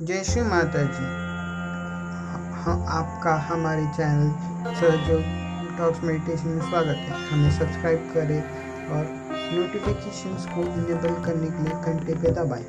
जय श्री माता जी हाँ आपका हमारे चैनल टॉक्स मेडिटेशन में स्वागत है। हमें सब्सक्राइब करें और नोटिफिकेशंस को इनेबल करने के लिए घंटे पे दबाएँ।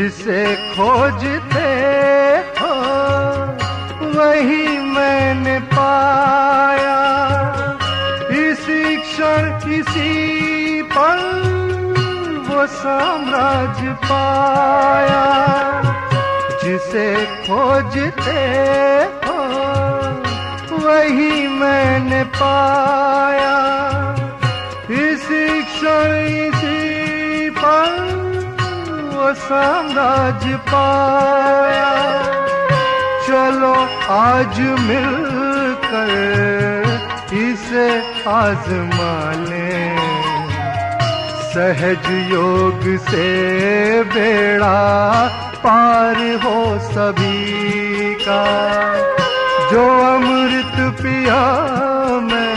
जिसे खोजते हो, वही मैंने पाया। इसी क्षण, इसी पल, वो साम्राज्य पाया। जिसे खोजते हो, वही मैंने पाया। इसी क्षण वो साम्राज्य पाया। चलो आज मिल कर इसे आजमा लें सहज योग से बेड़ा पार हो सभी का। जो अमृत पिया मैं